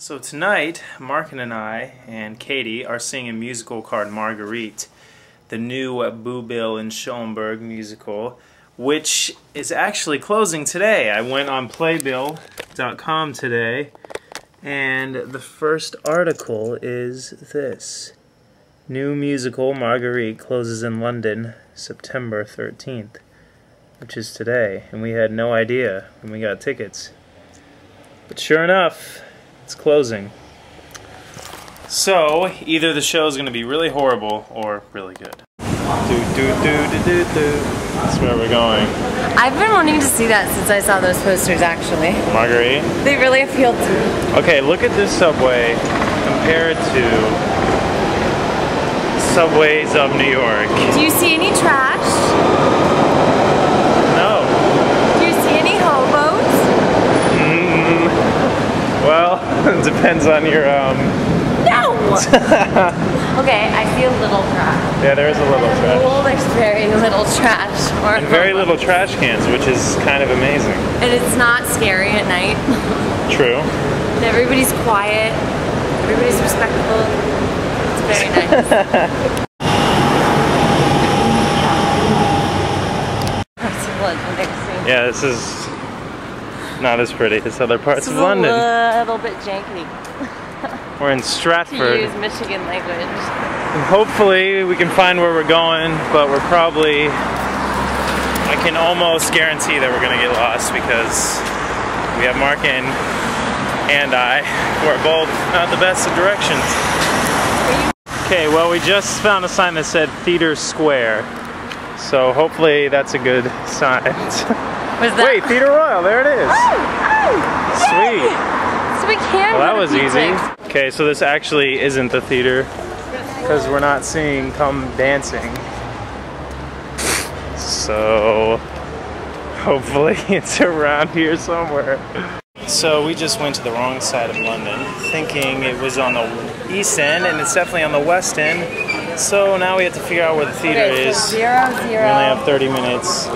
So tonight, Marken and I and Katie are seeing a musical called Marguerite, the new Boublil and Schoenberg musical, which is actually closing today. I went on playbill.com today, and the first article is this. New musical Marguerite closes in London September 13th, which is today, and we had no idea when we got tickets. But sure enough, it's closing. So, either the show is going to be really horrible or really good. Do, do, do, do, do, do. That's where we're going. I've been wanting to see that since I saw those posters actually. Marguerite? They really appealed to me. Okay, look at this subway compared to subways of New York. Do you see any trash? No. Do you see any hobos? Mm, well, it depends on your, um... No! okay, I see a little trash. Yeah, there is a little trash. Well, there's very little trash. Or And very little trash cans, which is kind of amazing. And it's not scary at night. True. And everybody's quiet. Everybody's respectful. It's very nice. Parts of London next to me. Yeah, this is not as pretty as other parts of London. a little bit janky We're in Stratford. to use Michigan language. And hopefully we can find where we're going, but we're probably I can almost guarantee that we're gonna get lost because we have Marken and I who are both not the best of directions. Okay, well we just found a sign that said Theater Square. So hopefully that's a good sign. Was that? Wait, Theater Royal, there it is. Oh, oh, Sweet. So we can. Well, that was easy. Okay, so this actually isn't the theater because we're not seeing Come Dancing. So hopefully it's around here somewhere. So we just went to the wrong side of London, thinking it was on the east end, and it's definitely on the west end. So now we have to figure out where the theater Okay, is. so zero, We only have 30 minutes,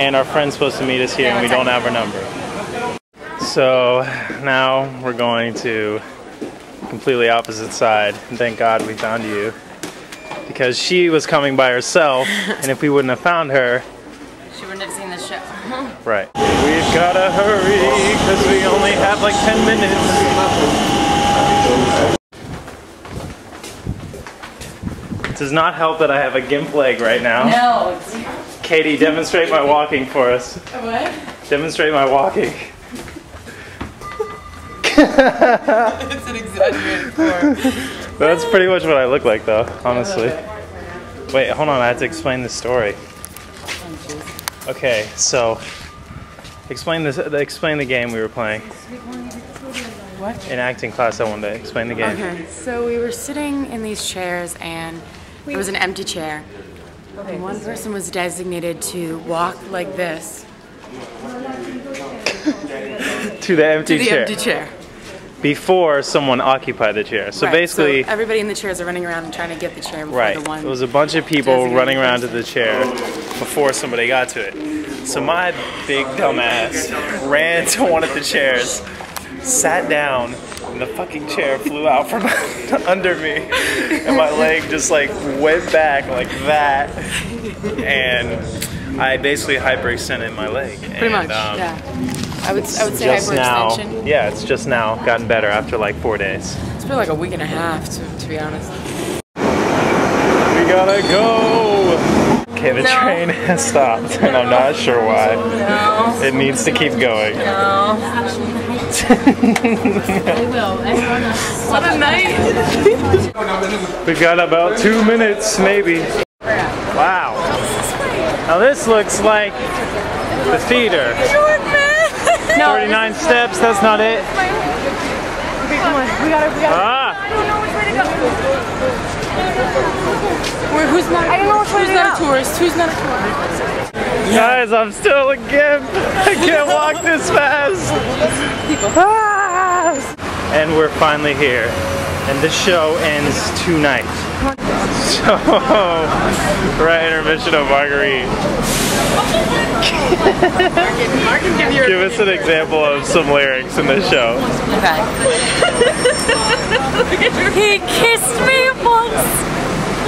and our friend's supposed to meet us here, and we don't have her number. So now we're going to completely opposite side, and thank God we found you. Because she was coming by herself, and if we wouldn't have found her, She wouldn't have seen the show. right. We've gotta hurry, because we only have like 10 minutes. It does not help that I have a gimp leg right now. no. It's- Katie, demonstrate my walking for us. What? Demonstrate my walking. It's an exaggerated form. That's pretty much what I look like, though, honestly. Wait, hold on. I have to explain the story. Okay, so explain this. Explain the game we were playing What? in acting class that one day. Explain the game. Okay, so we were sitting in these chairs and there was an empty chair. And one person was designated to walk like this To the empty to the chair empty chair. before someone occupied the chair. So Right, basically, so everybody in the chairs are running around and trying to get the chair before right. the one. It was a bunch of people running around to the chair before somebody got to it. So my big dumbass ran to one of the chairs, sat down, and the fucking chair flew out from under me, and my leg just like went back like that, and I basically hyperextended my leg. Pretty much, um, yeah. I would, I would say Just now, yeah, it's just now gotten better after like four days. It's been like a week and a half, to, to be honest. We gotta go. Okay, the No. train has stopped, and I'm not sure why. No. It needs to keep going. No. What a night. We've got about two minutes, maybe. Wow. Now this looks like the theater. No. 39 steps, that's not it. Ah, Where, who's not? I don't know which who's not a tourist. Who's not a tourist? Guys, I'm still a gimp. I can't walk this fast. Ah. And we're finally here. And the show ends tonight. So, right intermission of Marguerite. Give us an example of some lyrics in the show. He kissed me once.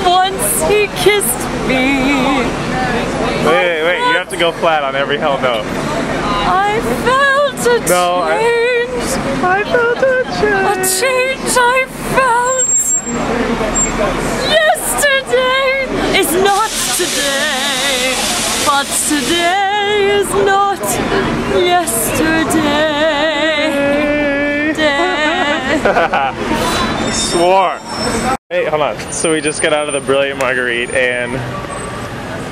Once he kissed me. Wait, wait, wait, you have to go flat on every hell note. I felt a No, I- change. I felt a change. A change I felt. Yesterday is not today. But today is not yesterday. Day. Swore. Hey, hold on. So we just got out of the Brilliant Marguerite, and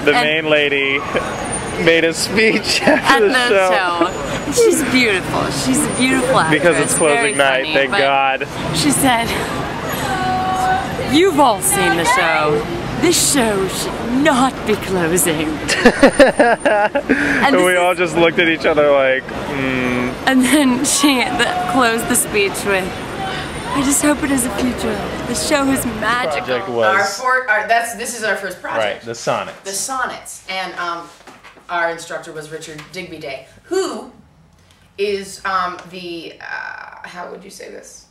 the And- main lady made a speech At after the the show. show. She's beautiful. She's a beautiful actress. Because it's Very closing night, funny, thank God. She said, You've all seen the show. This show should not be closing. and, And we all just looked at each other like, mm, and then she closed the speech with, I just hope it has a future. The show is magical. project Our was. four, our, that's this is our first project. Right, the sonnets. The sonnets, and um, our instructor was Richard Digby Day, who is um, the uh, how would you say this?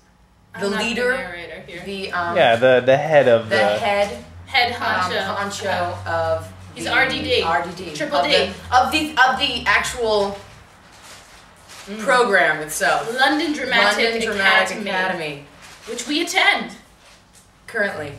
The I'm not leader, narrator here. the um, Yeah, the, the head of the the. head Head um, honcho. honcho of He's the RDD. RDD Triple of D. the, of the of the actual program itself. London Dramatic, London Dramatic Academy, Academy. which we attend. currently.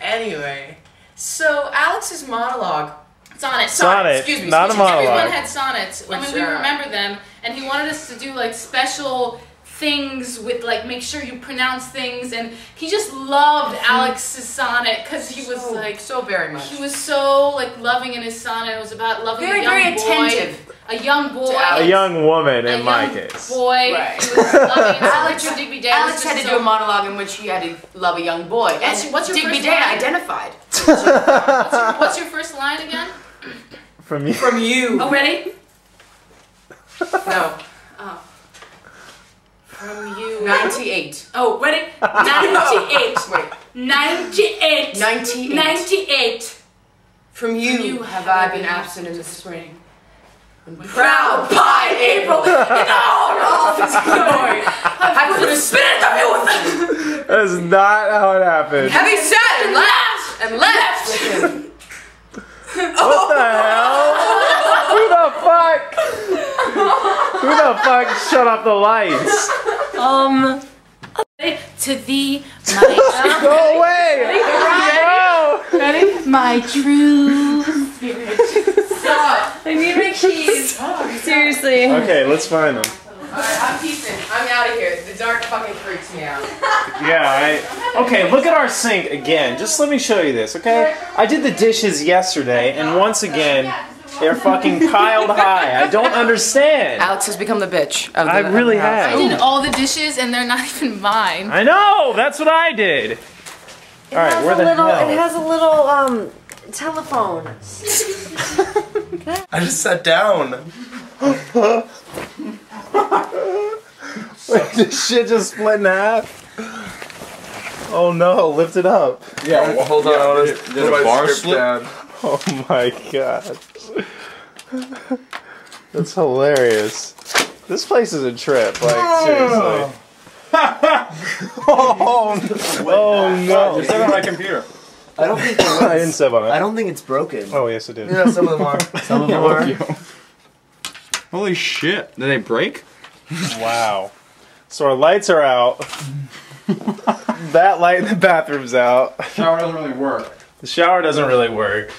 anyway, so Alex's monologue. Sonnet. Sonnet, excuse me, not a excuse me. monologue. Everyone had sonnets. I mean, we uh, remember them, and he wanted us to do like special things with like make sure you pronounce things, and he just loved mm-hmm. Alex's sonnet because he was so, like so very much. he was so like loving in his sonnet. It was about loving Very, a young very boy, attentive a young boy, A young woman a in my case. boy. Right. He was loving it. Alex, Richard Digby Day was Alex had to so- do a monologue in which he had to love a young boy. What's- and what's your Digby first Day line? identified. What's your first line again? From you. From you. Oh, ready? No. Oh. From you. 98. Oh, ready? 98. Wait. 98. 98. 98. From you, you have have I been been absent in the spring. Proud pie April. no, no, it's glory. I put a spirit of you with them. That's not how it happened. Having said and laughed and left with him. What the hell? Who the fuck? Who the fuck shut off the lights? Um, To thee, my, Go away! No! my true. Stop. I need my keys. Seriously. Okay, let's find them. Alright, I'm peacing. I'm out of here. The dark fucking freaks me out. Yeah, I. Okay, look at our sink again. Just let me show you this, okay? I did the dishes yesterday, and once again, they're fucking piled high. I don't understand. Alex has become the bitch. Of the, I of really the house. have. I did all the dishes and they're not even mine. I know! That's what I did! Alright, where the little, hell? It has a little um telephone. I just sat down. Wait, this shit just split in half? Oh no, lift it up. Yeah, well, hold on. I wanna put my bar script slip? down. Oh my god. That's hilarious. This place is a trip, like, seriously. oh, no. oh, oh no. You said on my computer. I don't think I didn't step on it. I don't think it's broken. Oh, yes, it did. You know, some of them are. Some of them are. Holy shit. Did they break? Wow. So our lights are out. that light in the bathroom's out. Shower doesn't really work. The shower doesn't really work.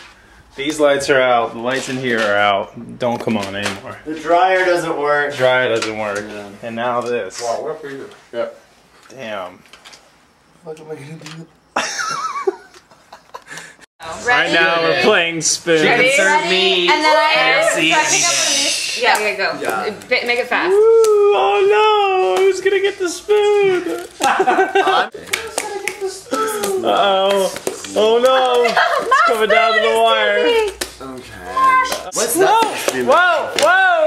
These lights are out. The lights in here are out. Don't come on anymore. The dryer doesn't work. Dryer doesn't work. And now this. Wow, what for you? Yeah. Damn. What am I gonna do? Right now we're playing spoon. Ready? Serve me. And then I. KFC. So I pick up on this. Yeah. Okay, go. Yeah. Make it fast. Ooh, oh no! Who's gonna get the spoon? Who's gonna get the spoon? Uh oh. Oh no! It's coming down to the wire. Okay. What's Whoa! that? Whoa! Whoa! Whoa!